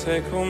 con me,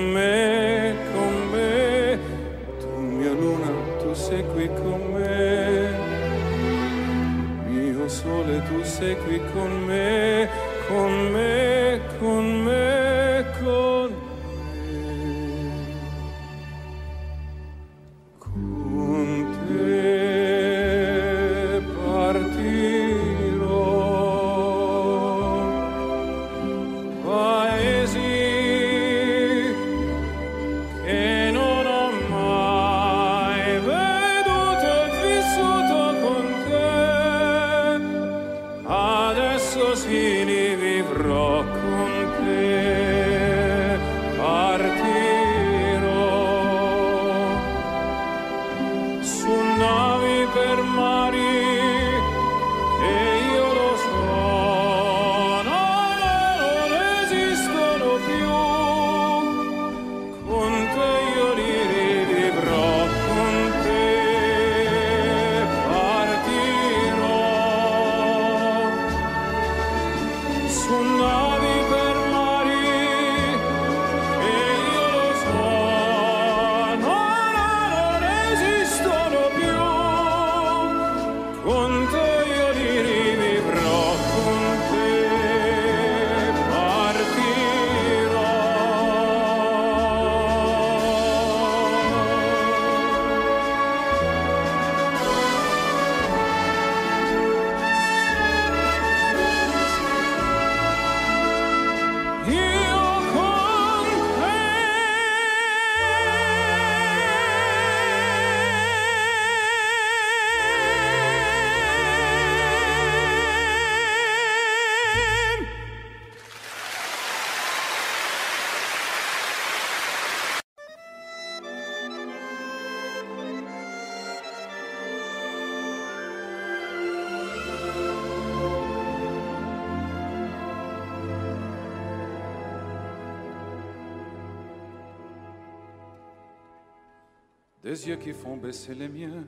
des yeux qui font baisser les miens,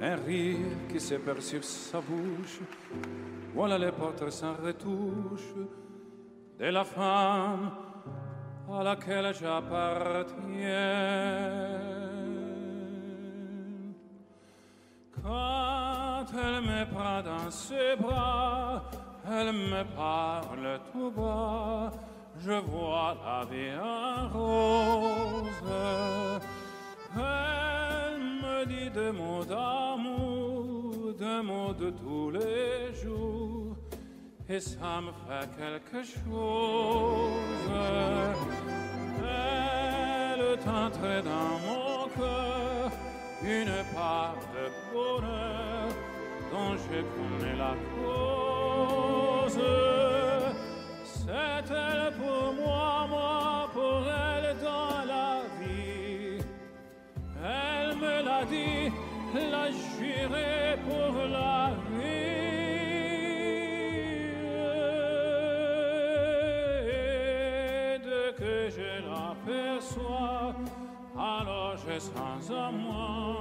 un rire qui se perd sur sa bouche, voilà les portraits sans retouche de la femme à laquelle j'appartiens. Quand elle me prend dans ses bras, elle me parle tout bas, je vois la vie en rose. Elle me dit des mots d'amour, des mots de tous les jours, et ça me fait quelque chose. Elle tenterait dans mon cœur une part de bonheur dont je connais la cause. C'est elle pour moi. paradis, là j'irai pour la vie. Et dès que je l'aperçois, alors je sens en moi.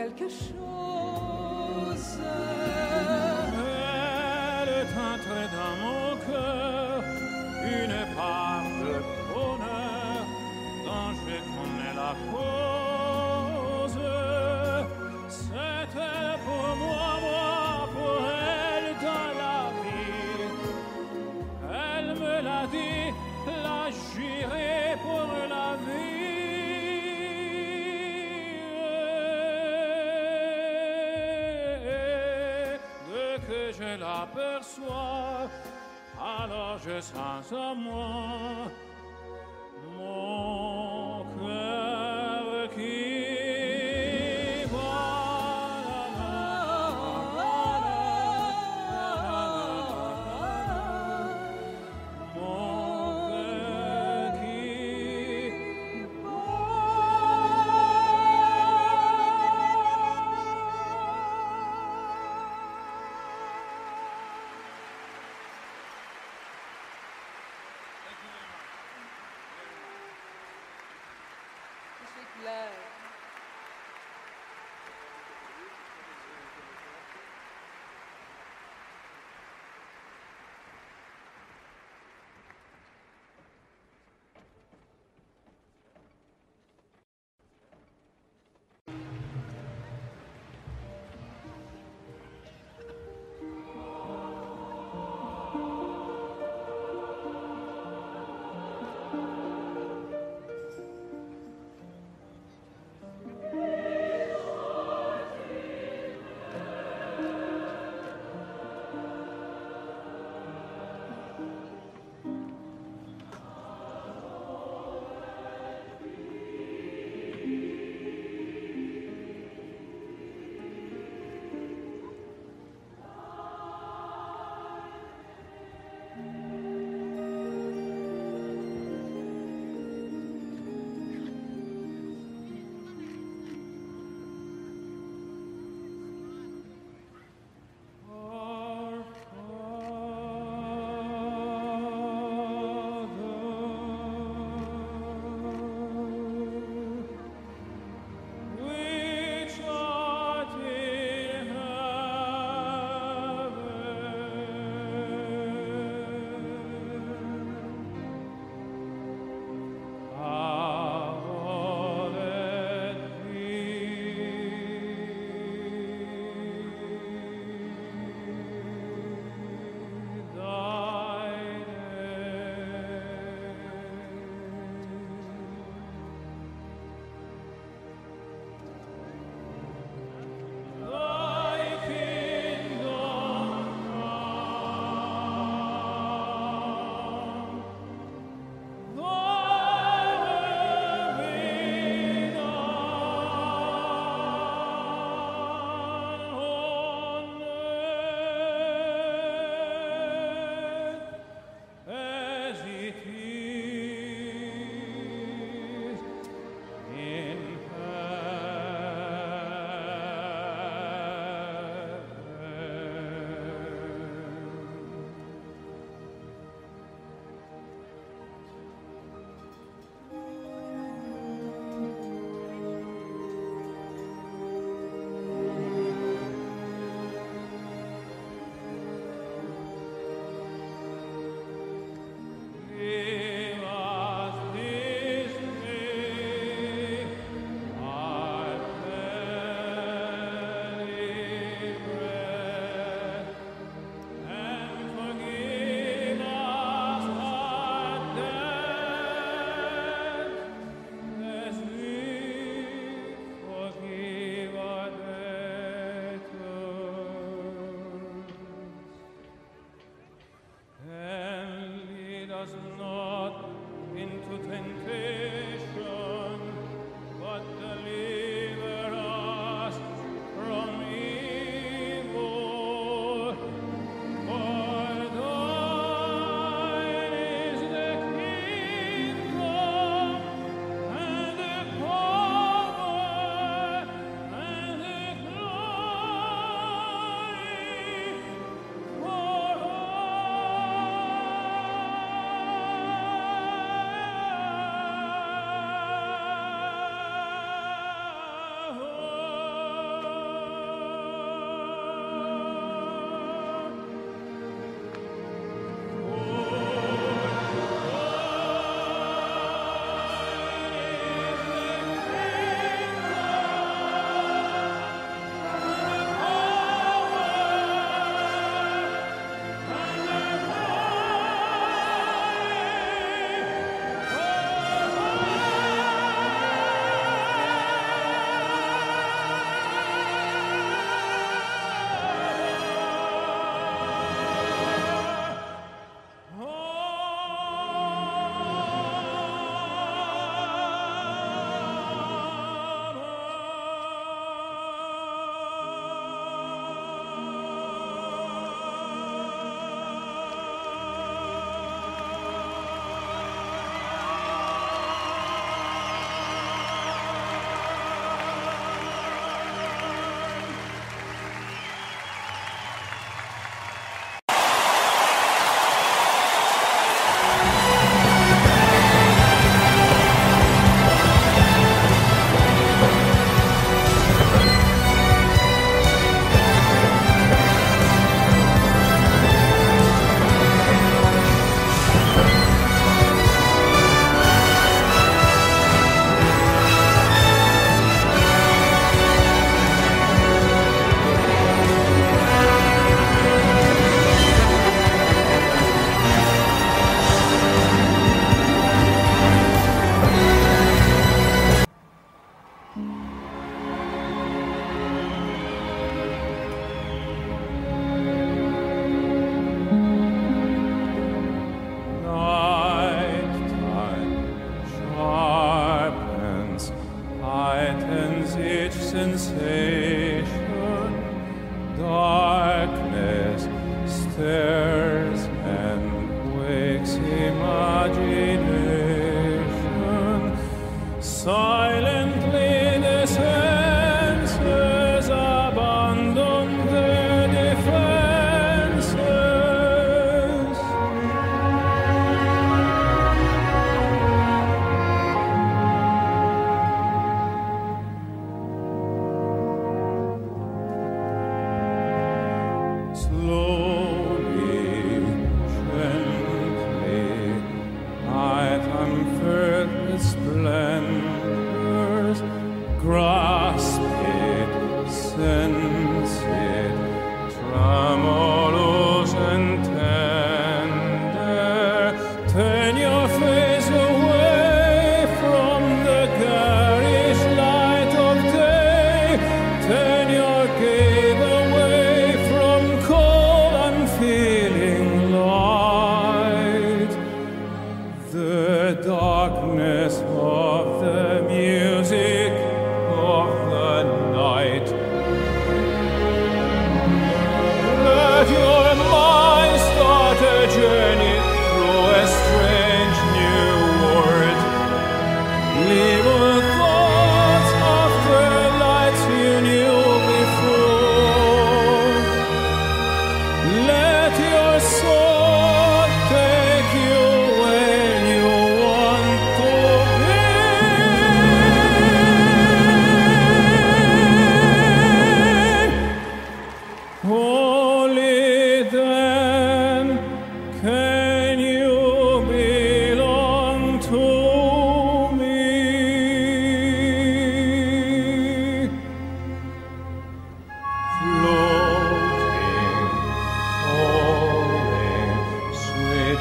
quelque chose. Elle t'entre dans mon cœur une part de bonheur dont je connais la cause. alors je sens en moi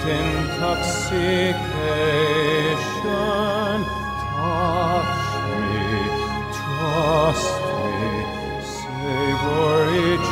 intoxication. Touch me, trust me, savor each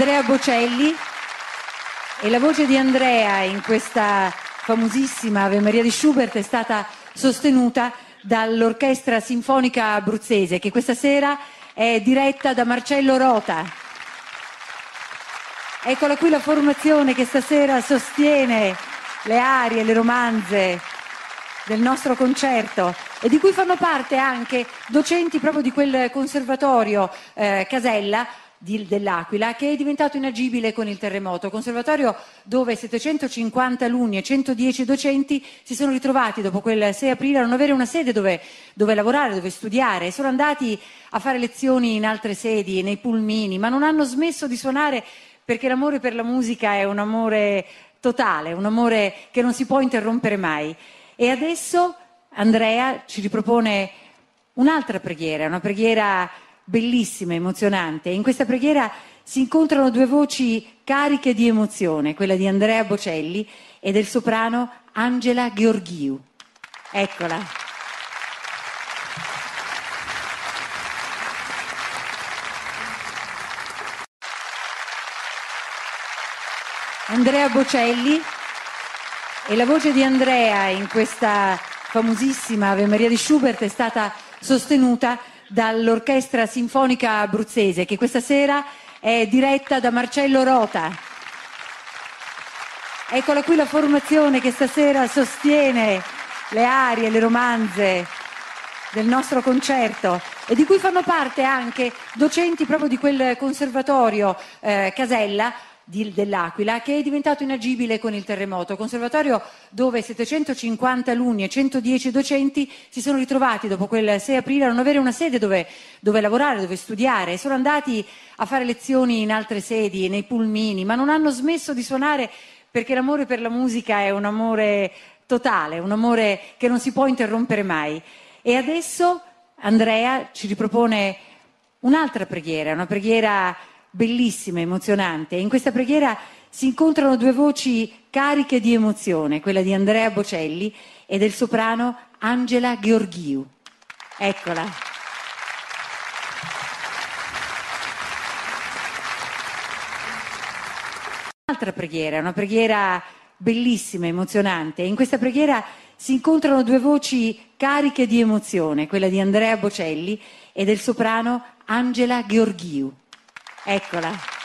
Andrea Bocelli e la voce di Andrea in questa famosissima Ave Maria di Schubert è stata sostenuta dall'Orchestra Sinfonica Abruzzese che questa sera è diretta da Marcello Rota. Eccola qui la formazione che stasera sostiene le arie, le romanze del nostro concerto e di cui fanno parte anche docenti proprio di quel conservatorio eh, Casella di, dell'Aquila che è diventato inagibile con il terremoto, conservatorio dove 750 alunni e 110 docenti si sono ritrovati dopo quel 6 aprile a non avere una sede dove, dove lavorare, dove studiare, sono andati a fare lezioni in altre sedi, nei pulmini, ma non hanno smesso di suonare perché l'amore per la musica è un amore totale, un amore che non si può interrompere mai. E adesso Andrea ci ripropone un'altra preghiera, una preghiera bellissima, emozionante. In questa preghiera si incontrano due voci cariche di emozione, quella di Andrea Bocelli e del soprano Angela Gheorghiu. Eccola. Andrea Bocelli e la voce di Andrea in questa famosissima Ave Maria di Schubert è stata sostenuta dall'Orchestra Sinfonica Abruzzese che questa sera è diretta da Marcello Rota. Eccola qui la formazione che stasera sostiene le arie, le romanze del nostro concerto e di cui fanno parte anche docenti proprio di quel conservatorio eh, Casella di, dell'Aquila che è diventato inagibile con il terremoto, conservatorio dove 750 alunni e 110 docenti si sono ritrovati dopo quel 6 aprile a non avere una sede dove, dove lavorare, dove studiare, sono andati a fare lezioni in altre sedi, nei pulmini, ma non hanno smesso di suonare perché l'amore per la musica è un amore totale, un amore che non si può interrompere mai. E adesso Andrea ci ripropone un'altra preghiera, una preghiera bellissima, emozionante. In questa preghiera si incontrano due voci cariche di emozione, quella di Andrea Bocelli e del soprano Angela Gheorghiu. Eccola. Un'altra preghiera, una preghiera bellissima, emozionante. In questa preghiera si incontrano due voci cariche di emozione, quella di Andrea Bocelli e del soprano Angela Gheorghiu. Eccola.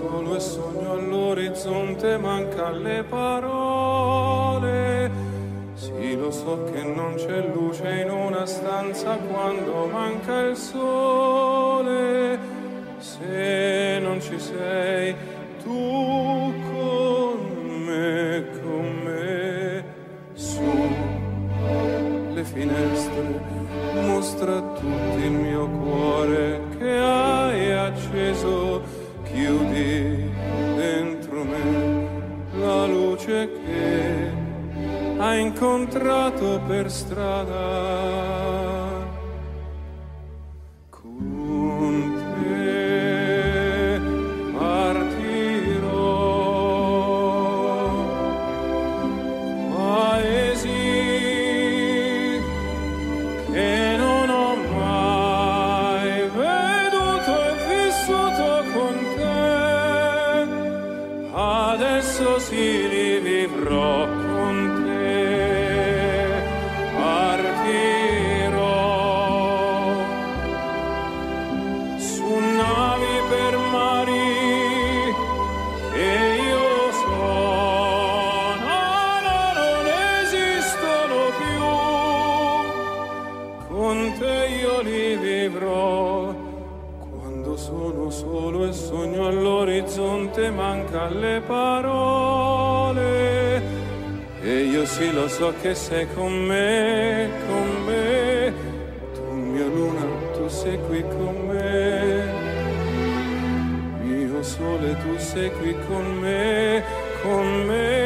solo e sogno all'orizzonte, manca le parole. Sì, lo so che non c'è luce in una stanza quando manca il sole. Se non ci sei, incontrato per strada. lo so che sei con me, con me, tu mia luna, tu sei qui con me, mio sole, tu sei qui con me, con me.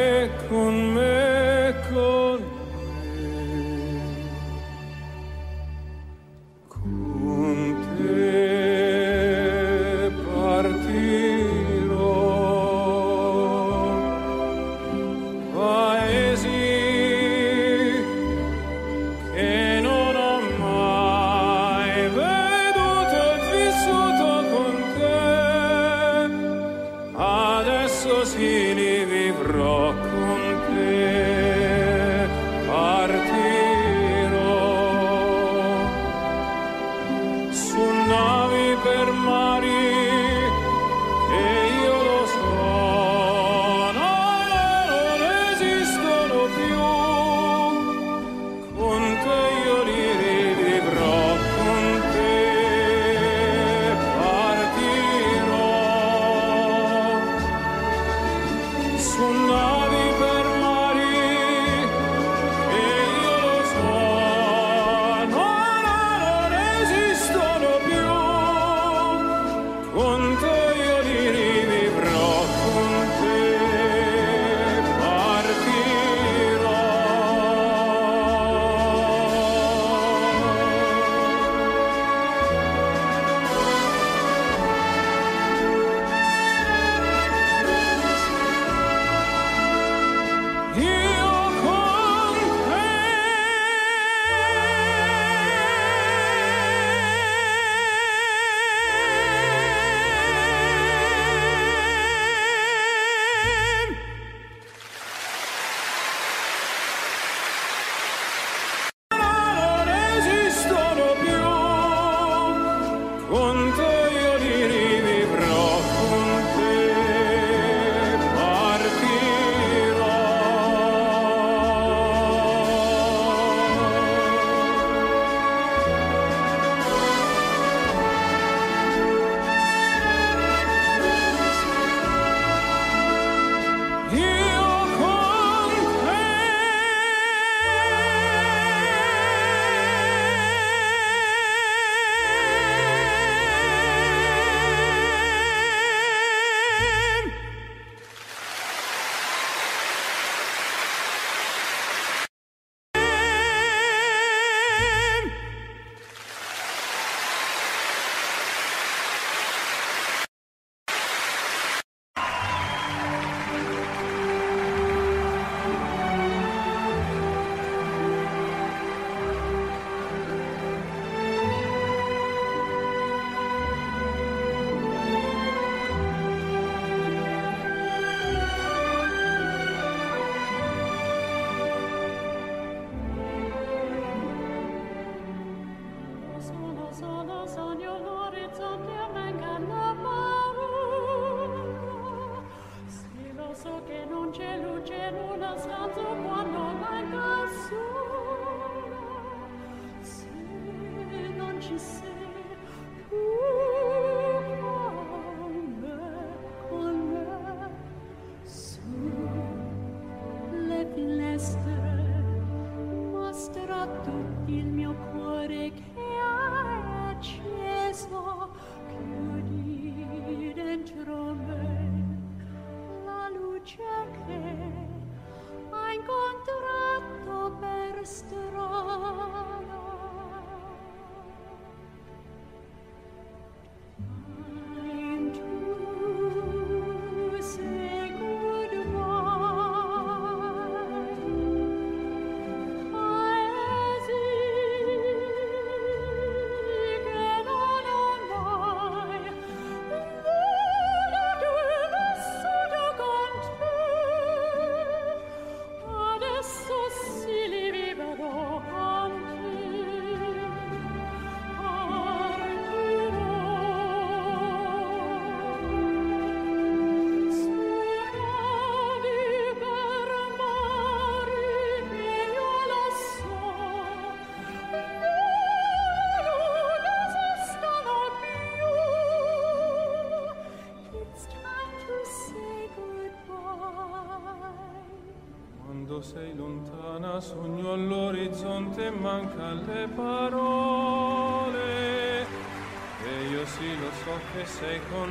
So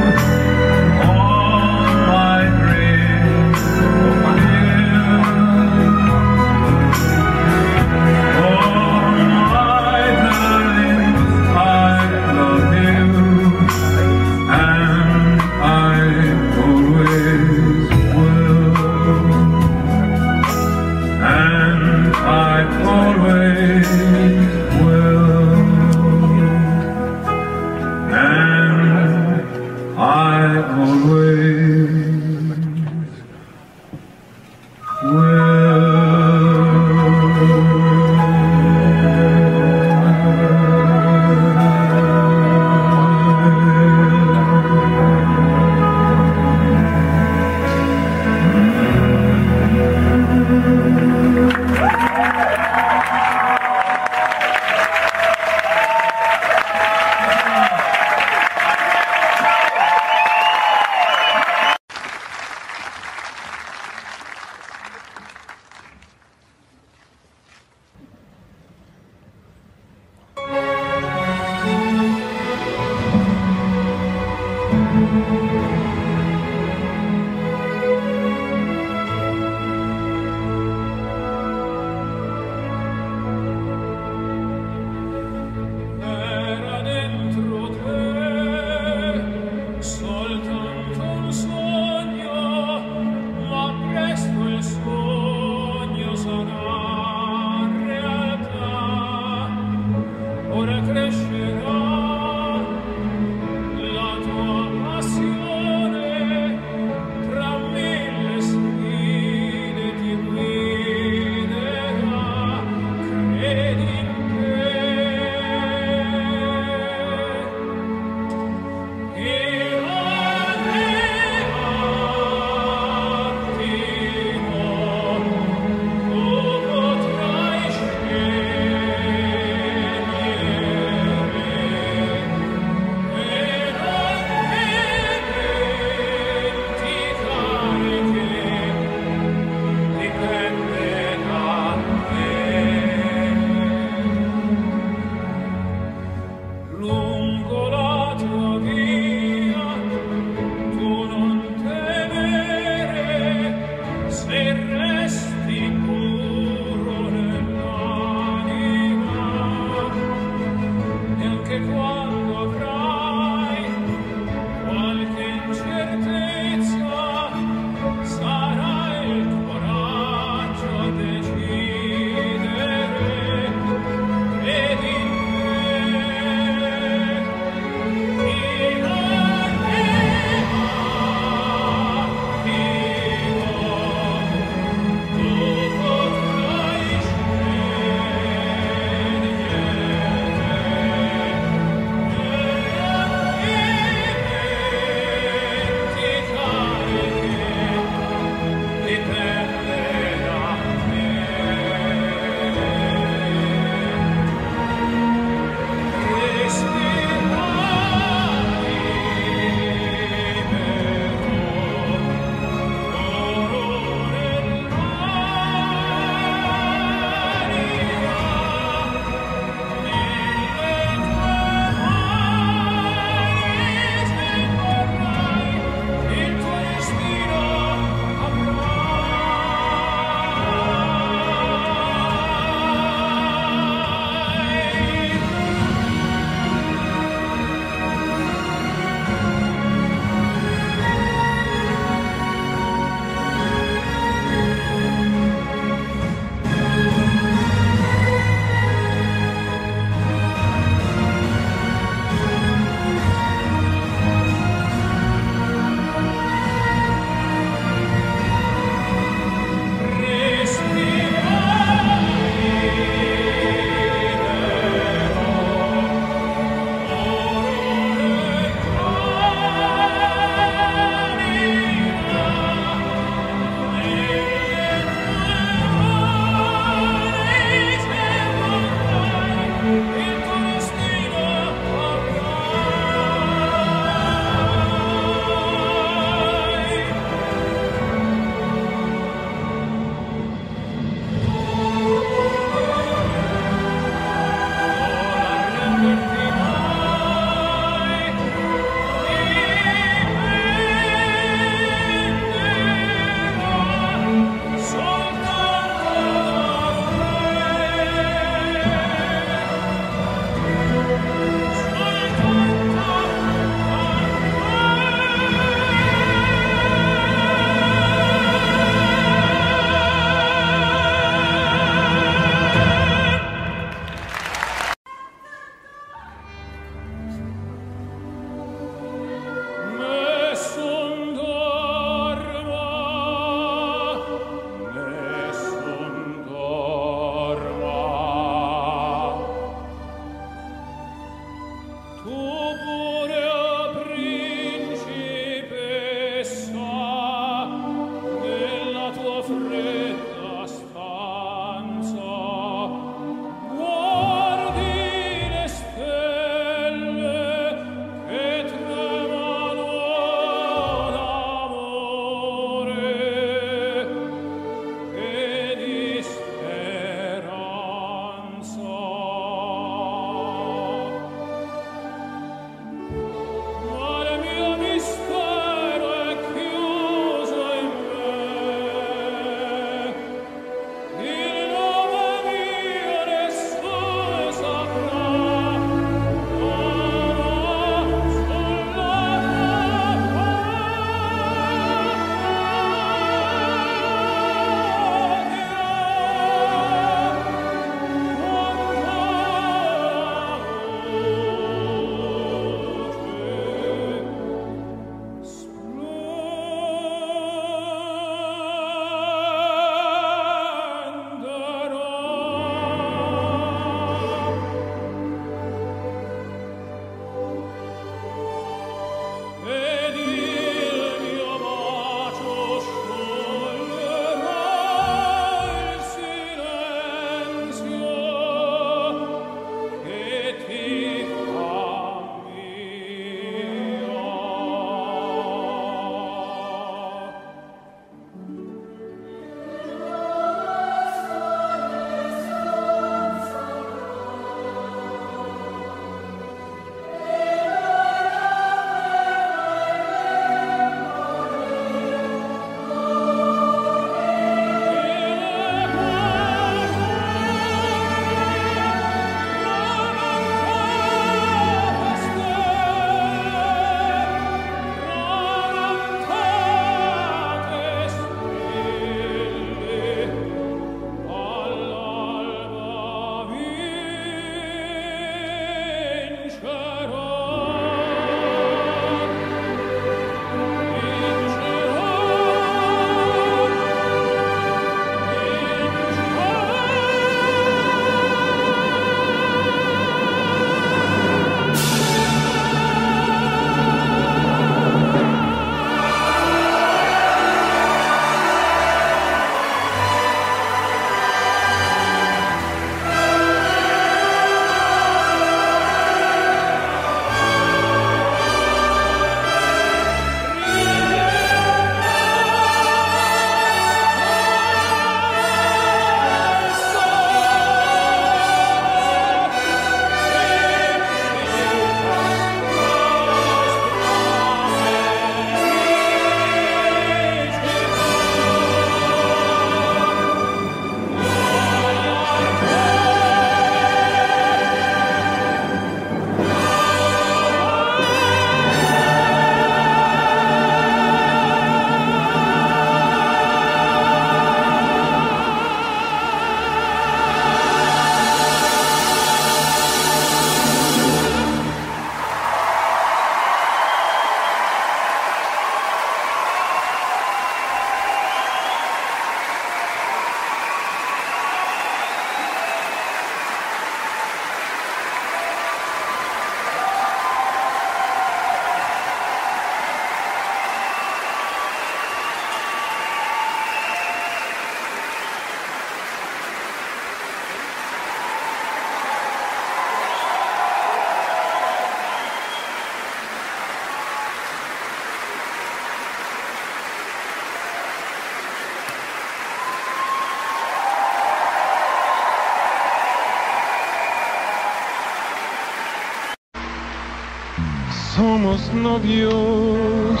somos novios,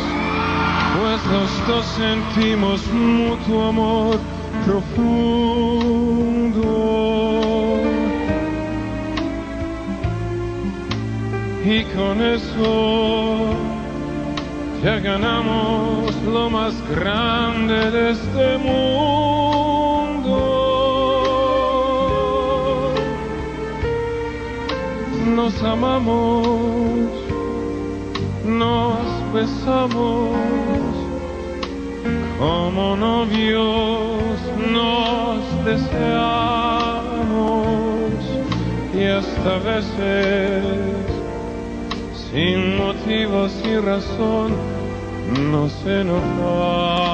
pues los dos sentimos mutuo amor profundo. Y con eso ya ganamos lo más grande de este como novios nos deseamos y hasta veces sin motivos y razón nos enojamos.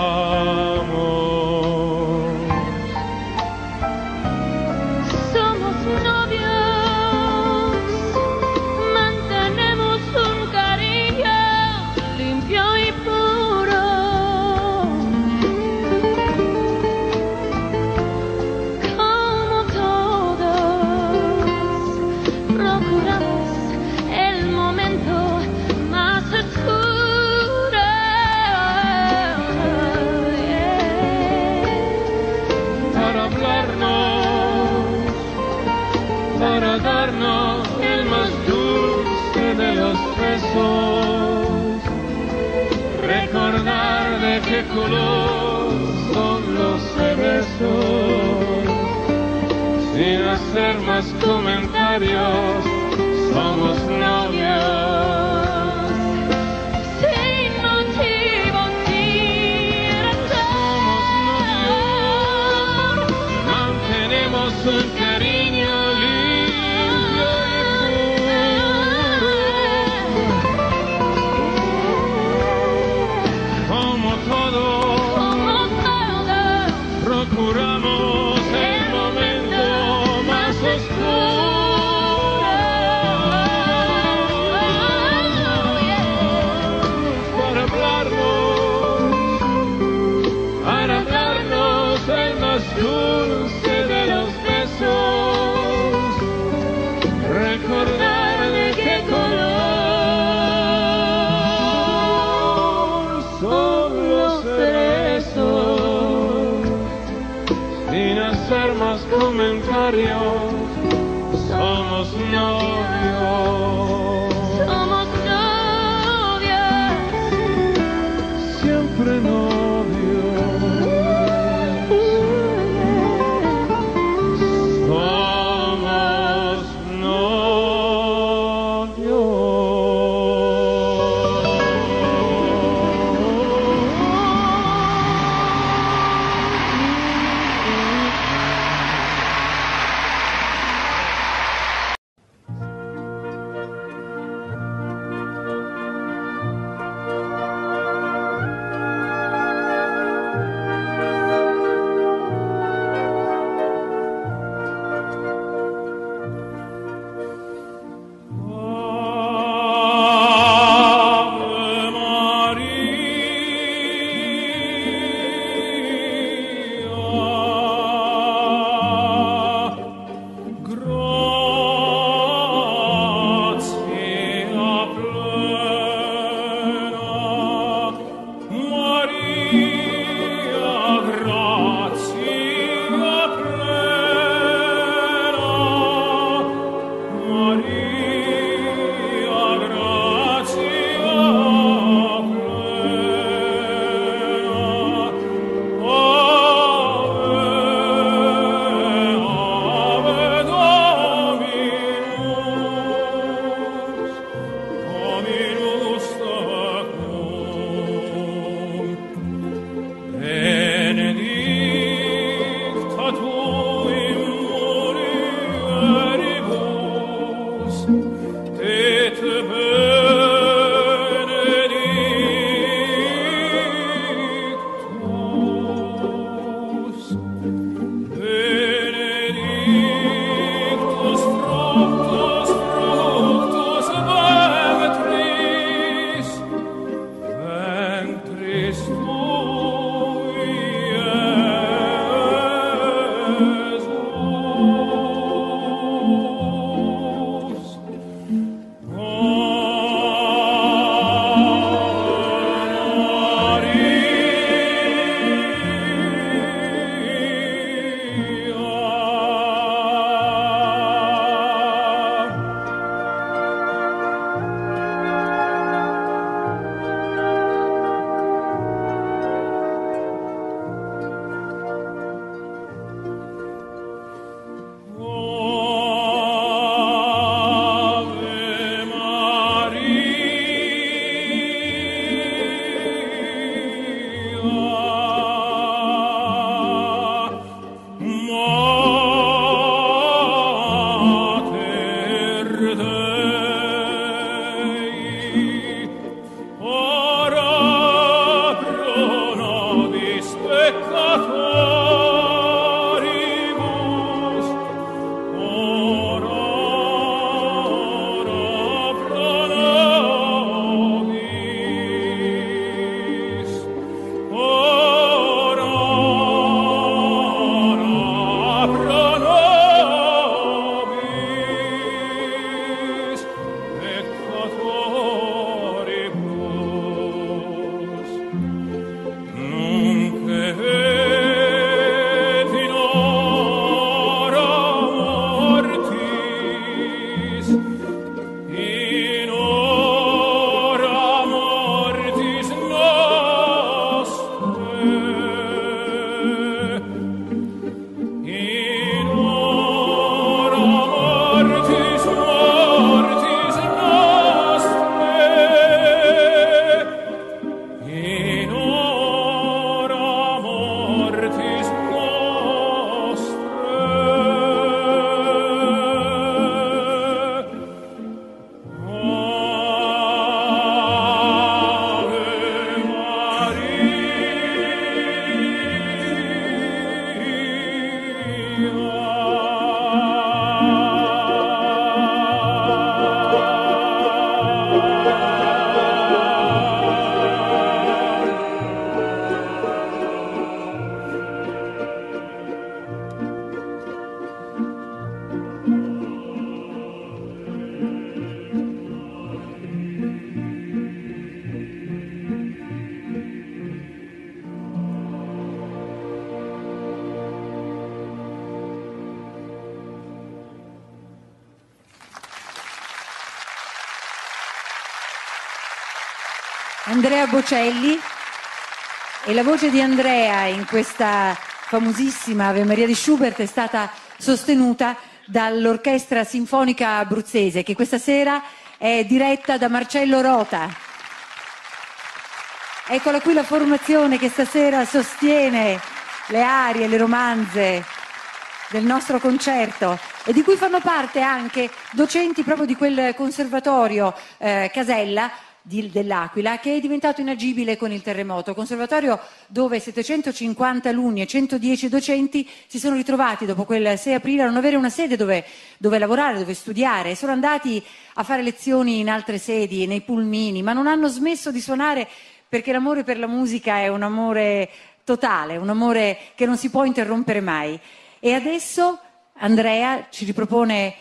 Son los cerezos, sin hacer más comentarios, somos novios. Andrea Bocelli e la voce di Andrea in questa famosissima Ave Maria di Schubert è stata sostenuta dall'Orchestra Sinfonica Abruzzese che questa sera è diretta da Marcello Rota. Eccola qui la formazione che stasera sostiene le arie, le romanze del nostro concerto e di cui fanno parte anche docenti proprio di quel conservatorio eh, Casella di, dell'Aquila che è diventato inagibile con il terremoto. Conservatorio dove 750 alunni e 110 docenti si sono ritrovati dopo quel 6 aprile a non avere una sede dove, dove lavorare, dove studiare. Sono andati a fare lezioni in altre sedi, nei pulmini, ma non hanno smesso di suonare perché l'amore per la musica è un amore totale, un amore che non si può interrompere mai. E adesso Andrea ci ripropone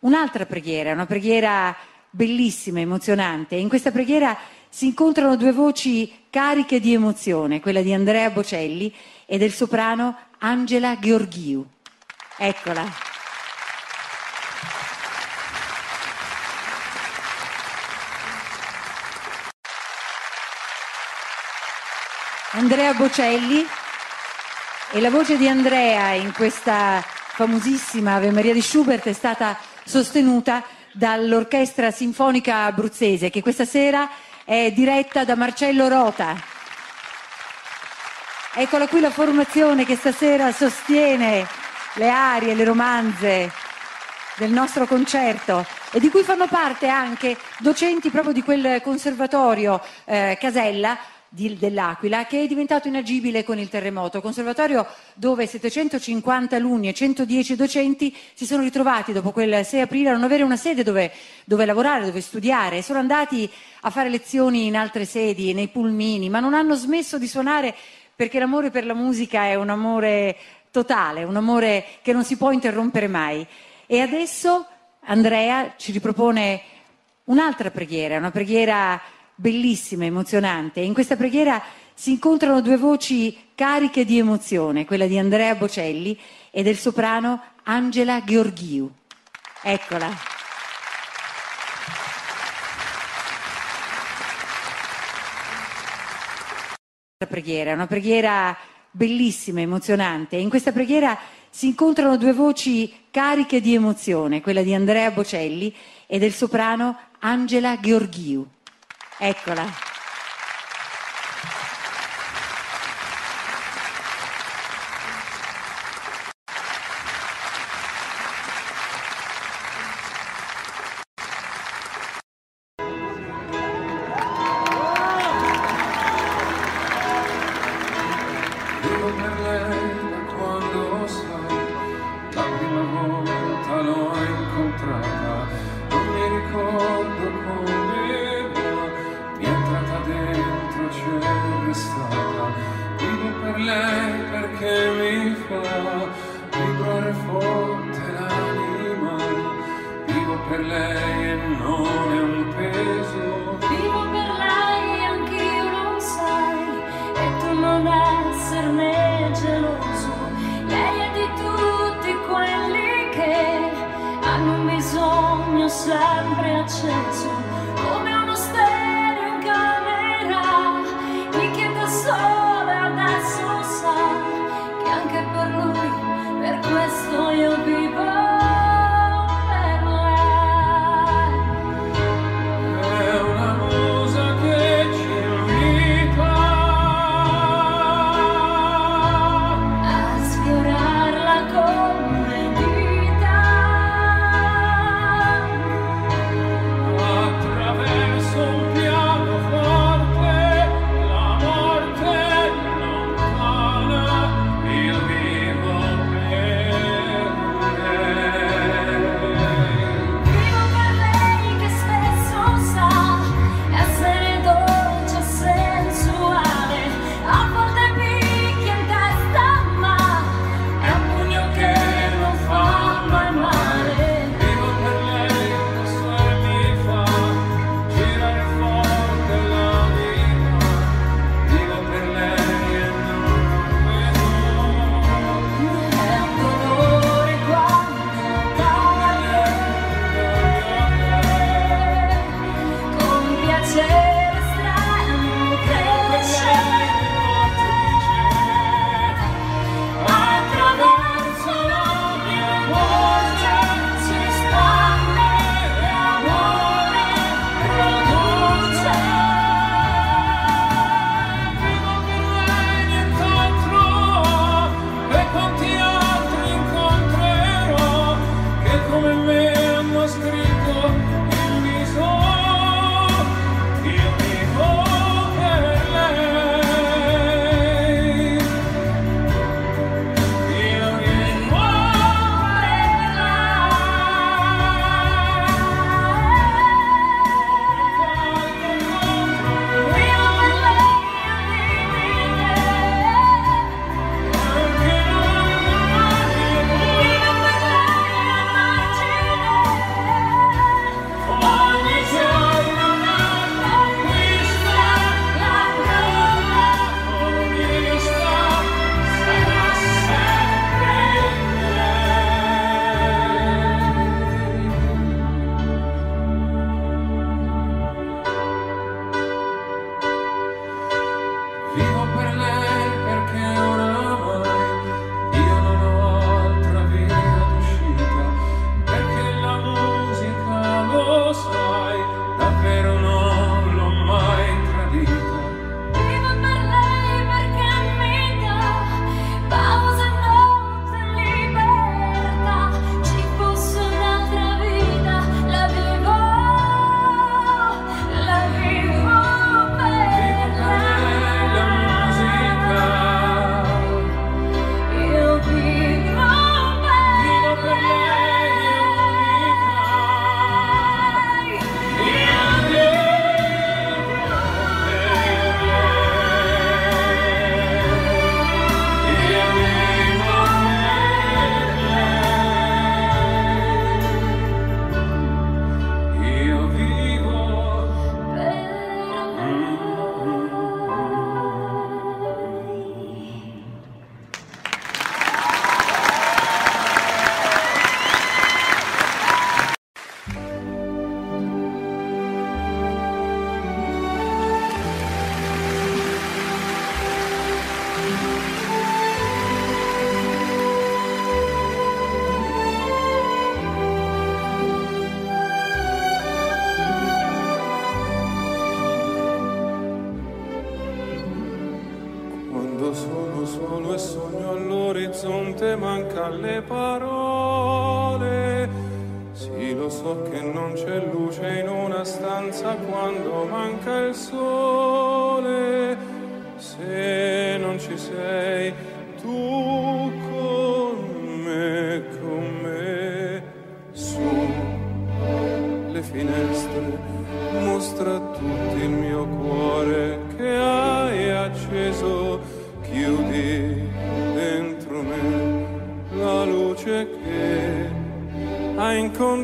un'altra preghiera, una preghiera bellissima, emozionante. In questa preghiera si incontrano due voci cariche di emozione, quella di Andrea Bocelli e del soprano Angela Gheorghiu. Eccola. Andrea Bocelli e la voce di Andrea in questa famosissima Ave Maria di Schubert è stata sostenuta dall'Orchestra Sinfonica Abruzzese che questa sera è diretta da Marcello Rota. Eccola qui la formazione che stasera sostiene le arie, le romanze del nostro concerto e di cui fanno parte anche docenti proprio di quel conservatorio eh, Casella di, dell'Aquila che è diventato inagibile con il terremoto. Conservatorio dove 750 alunni e 110 docenti si sono ritrovati dopo quel 6 aprile a non avere una sede dove, dove lavorare, dove studiare. Sono andati a fare lezioni in altre sedi, nei pulmini, ma non hanno smesso di suonare perché l'amore per la musica è un amore totale, un amore che non si può interrompere mai. E adesso Andrea ci ripropone un'altra preghiera, una preghiera bellissima, emozionante. In questa preghiera si incontrano due voci cariche di emozione, quella di Andrea Bocelli e del soprano Angela Gheorghiu. Eccola. preghiera, una preghiera bellissima, emozionante. In questa preghiera si incontrano due voci cariche di emozione, quella di Andrea Bocelli e del soprano Angela Gheorghiu. Eccola.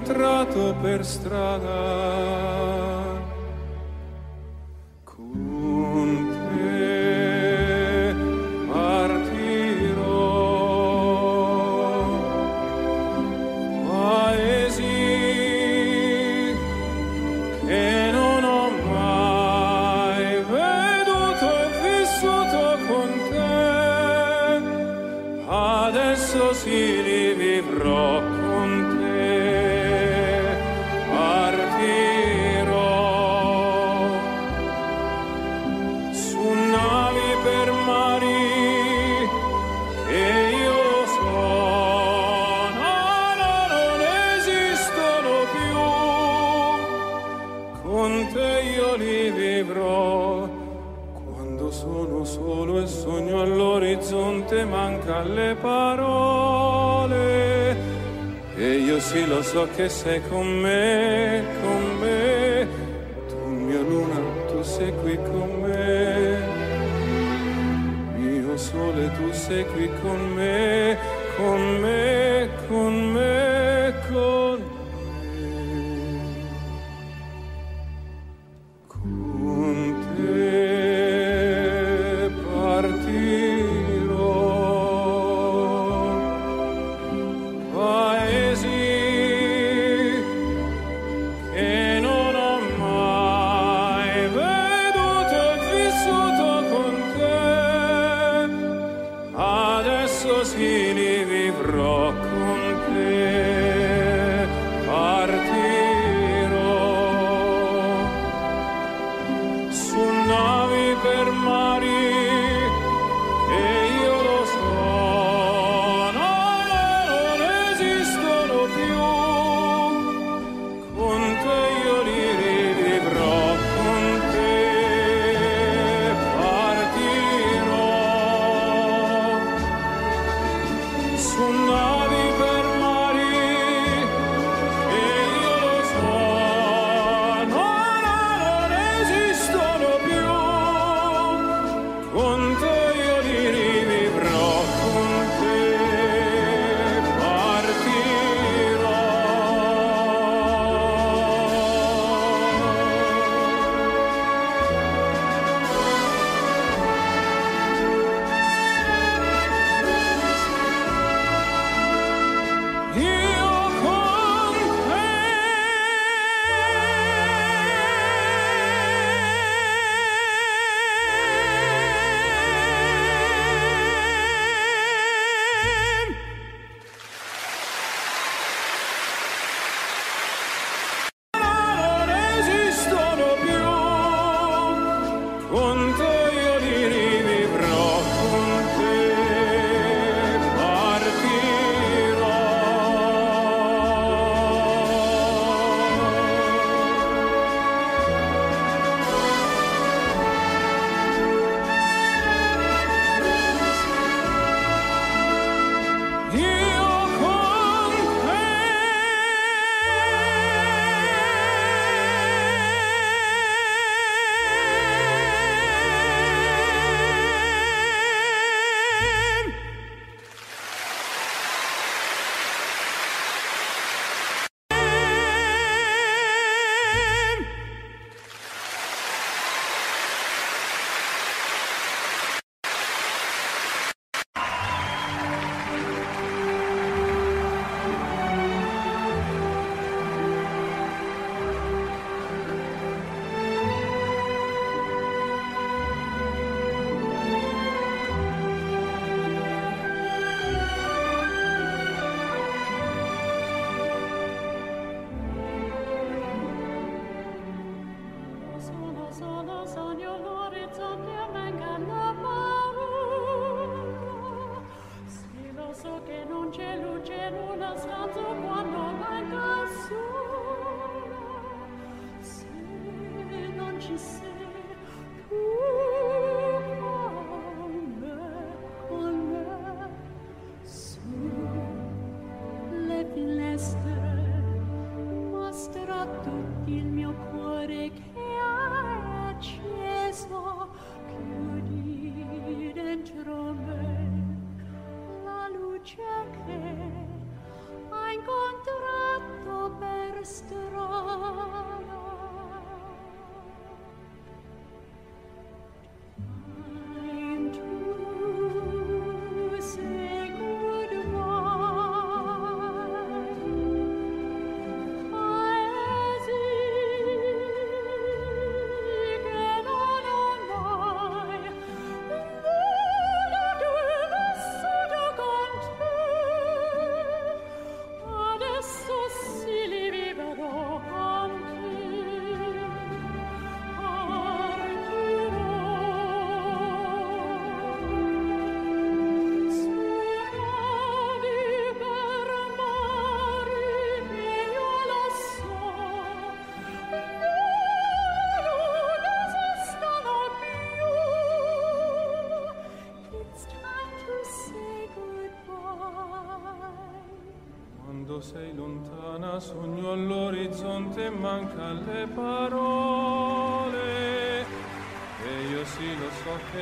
Incontrato per strada. So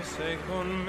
sei con